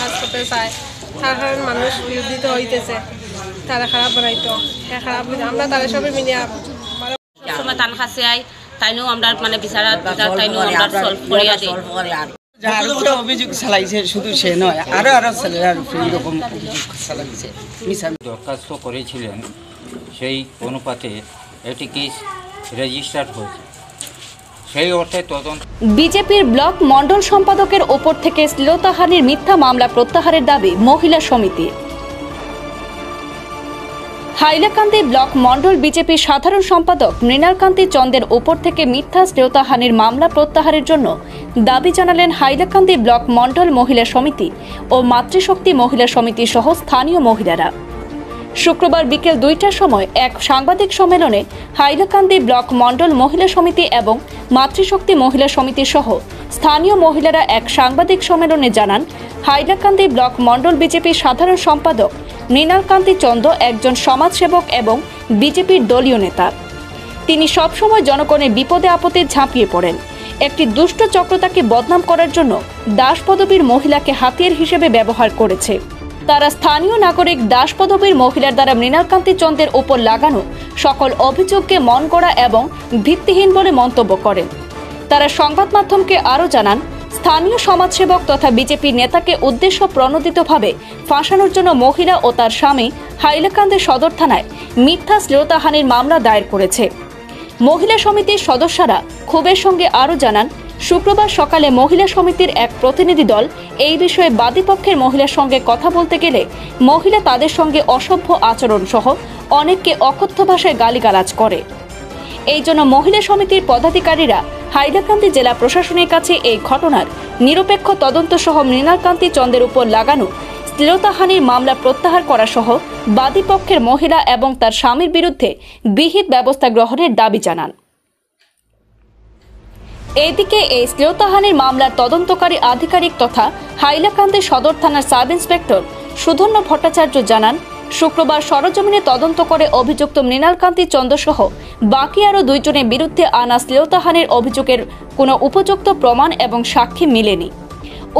কাজ করতে চায় তার কারণে মানুষ বিরোধিত হইতেছে। তারা খারাপ বানাইতো। হ্যাঁ খারাপ হইতো। আমরা তারা সবাই মিলিয়া সময় তান কাছে আই তাইনও আমরা মানে বিচারা তাইনও আমরা সলভ করিয়া দিই। যার উপরে অভিযোগ চালাইছে শুধু সে নয় আরও আরও ছেলেরার উপরে এরকম অভিযোগ চালাইছে। দরখাস্ত করেছিলেন সেই অনুপাতে এটি কেস রেজিস্টার হয়েছে। সেই অর্থে তদন্ত। বিজেপির ব্লক মণ্ডল সম্পাদকের ওপর থেকে শ্লীলতাহানির মিথ্যা মামলা প্রত্যাহারের দাবি মহিলা সমিতির হাইলাকান্দি ব্লক মণ্ডল বিজেপির সাধারণ সম্পাদক মৃণালকান্তি চন্দের ওপর থেকে মিথ্যা শ্লীলতাহানির মামলা প্রত্যাহারের জন্য দাবি জানালেন হাইলাকান্দি ব্লক মণ্ডল মহিলা সমিতি ও মাতৃশক্তি মহিলা সমিতি সহ স্থানীয় মহিলারা। শুক্রবার বিকেল দুইটার সময় এক সাংবাদিক সম্মেলনে হাইলাকান্দি ব্লক মণ্ডল মহিলা সমিতি এবং মাতৃশক্তি মহিলা সমিতি সহ স্থানীয় মহিলারা এক সাংবাদিক সম্মেলনে জানান, হাইলাকান্দি ব্লক মণ্ডল বিজেপির সাধারণ সম্পাদক মৃণালকান্তি চন্দ একজন সমাজসেবক এবং বিজেপির দলীয় নেতা। তিনি সবসময় জনগণের বিপদে আপদে ঝাঁপিয়ে পড়েন। একটি দুষ্ট চক্র তাকে বদনাম করার জন্য দাস পদবীর মহিলাকে হাতিয়ার হিসেবে ব্যবহার করেছে। তারা স্থানীয় নাগরিক দাস পদবীর মহিলার দ্বারা মৃণালকান্তি চন্দ্রের ওপর লাগানো সকল অভিযোগকে মন করা এবং ভিত্তিহীন বলে মন্তব্য করেন। তারা সংবাদ মাধ্যমকে আরও জানান, স্থানীয় সমাজসেবক তথা বিজেপি নেতাকে উদ্দেশ্য প্রণোদিতভাবে ফাঁসানোর জন্য মহিলা ও তার স্বামী হাইলাকান্দি সদর থানায় মিথ্যা শ্লীলতাহানির মামলা দায়ের করেছে। মহিলা সমিতির সদস্যরা ক্ষোভের সঙ্গে আরও জানান শুক্রবার সকালে মহিলা সমিতির এক প্রতিনিধি দল এই বিষয়ে বাদীপক্ষের মহিলার সঙ্গে কথা বলতে গেলে মহিলা তাদের সঙ্গে অসভ্য আচরণ সহ অনেককে অকথ্য ভাষায় গালিগালাজ করে। এই জন্য মহিলা সমিতির পদাধিকারীরা হাইলাকান্দি জেলা প্রশাসনের কাছে এই ঘটনার নিরপেক্ষ তদন্ত সহ মৃণালকান্তি চন্দের উপর লাগানো শ্লীলতাহানির মামলা প্রত্যাহার করা সহ বাদীপক্ষের মহিলা এবং তার স্বামীর বিরুদ্ধে বিহিত ব্যবস্থা গ্রহণের দাবি জানান। এদিকে এই শ্লীলতাহানির মামলার তদন্তকারী আধিকারিক তথা হাইলাকান্দি সদর থানার সাব ইন্সপেক্টর সুধন্য ভট্টাচার্য জানান, শুক্রবার সরজমিনে তদন্ত করে অভিযুক্ত মৃণালকান্তি চন্দ্রসহ বাকি আরও দুইজনের বিরুদ্ধে আনা শ্লীলতাহানির অভিযোগের কোনো উপযুক্ত প্রমাণ এবং সাক্ষী মিলেনি।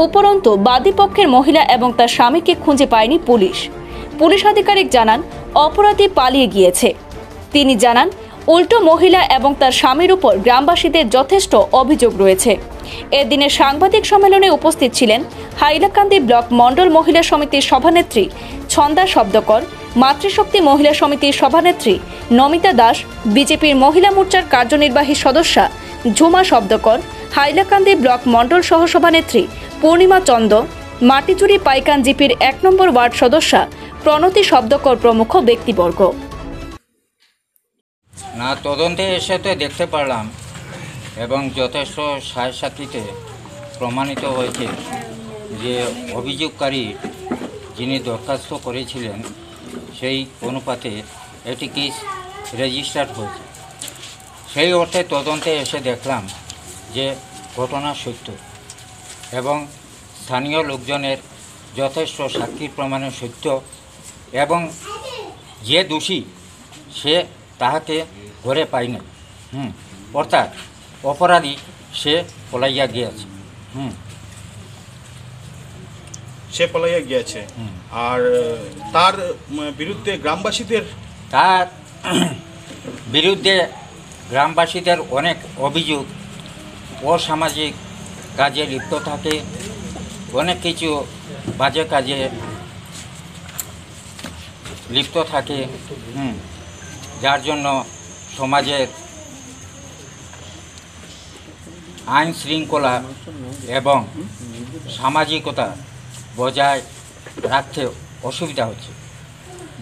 উপরন্তু বাদীপক্ষের মহিলা এবং তার স্বামীকে খুঁজে পায়নি পুলিশ। পুলিশ আধিকারিক জানান, অপরাধী পালিয়ে গিয়েছে। তিনি জানান উল্টো মহিলা এবং তার স্বামীর উপর গ্রামবাসীদের যথেষ্ট অভিযোগ রয়েছে। এদিনের সাংবাদিক সম্মেলনে উপস্থিত ছিলেন হাইলাকান্দি ব্লক মণ্ডল মহিলা সমিতির সভানেত্রী ছন্দা শব্দকর, মাতৃশক্তি মহিলা সমিতির সভানেত্রী নমিতা দাস, বিজেপির মহিলা মোর্চার কার্যনির্বাহী সদস্যা ঝুমা শব্দকর, হাইলাকান্দি ব্লক মণ্ডল সহসভানেত্রী পূর্ণিমা চন্দ, মাটিচুরি পাইকান জিপির এক নম্বর ওয়ার্ড সদস্যা প্রণতি শব্দকর প্রমুখ ব্যক্তিবর্গ। না তদন্তে এসে তো দেখতে পারলাম এবং যথেষ্ট সাহের সাথীতে প্রমাণিত হয়েছে যে অভিযোগকারী যিনি দরখাস্ত করেছিলেন, সেই অনুপাতে এটি কেস রেজিস্টার্ড হয়েছে। সেই অর্থে তদন্তে এসে দেখলাম যে ঘটনা সত্য এবং স্থানীয় লোকজনের যথেষ্ট সাক্ষীর প্রমাণে সত্য এবং যে দোষী সে তাহাকে ঘরে পাই না হুম অর্থাৎ অপরাধী সে পলাইয়া গিয়াছে। হুম। সে পলাইয়া গিয়েছে। আর তার বিরুদ্ধে গ্রামবাসীদের তার বিরুদ্ধে গ্রামবাসীদের অনেক অভিযোগ অসামাজিক কাজে লিপ্ত থাকে অনেক কিছু বাজে কাজে লিপ্ত থাকে। হুম যার জন্য সমাজের আইন শৃঙ্খলা এবং সামাজিকতা বজায় রাখতে অসুবিধা হচ্ছে।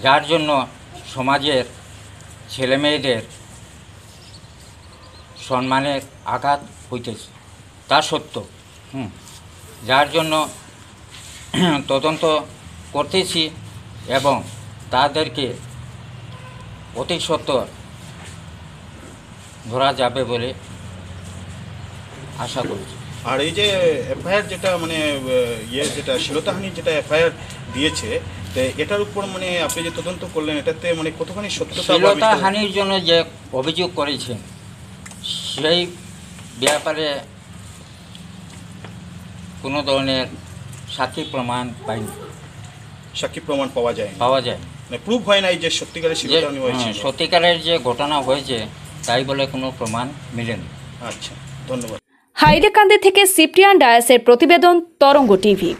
যার জন্য সমাজের ছেলেমেয়েদের সম্মানের আঘাত হইতেছে। তা সত্য যার জন্য তদন্ত করতেছি এবং তাদেরকে অতি সত্বর ধরা যাবে বলে আশা করছি। আর এই যে এফআইআর যেটা মানে ইয়ে যেটা শিলতাহানি যেটা এফআইআর দিয়েছে তো এটার উপর মানে আপনি যে তদন্ত করলেন এটাতে মানে কতখানি সত্যতা বা শ্লীলতা মিথ্যা- হানির জন্য যে অভিযোগ করেছেন সেই ব্যাপারে কোনো ধরনের সাক্ষী প্রমাণ পাইনি। সাক্ষী প্রমাণ পাওয়া যায় পাওয়া যায় মানে প্রুফ হয় নাই যে সত্যিকারের যে শিলতাহানি হয়েছে হ্যাঁ, সত্যিকারের যে ঘটনা হয়েছে তাই বলে কোনো প্রমাণ মিলেনি। আচ্ছা ধন্যবাদ। হাইরেকান্দি থেকে সিপ্রিয়ান ডায়াসের প্রতিবেদন তরঙ্গ টিভি।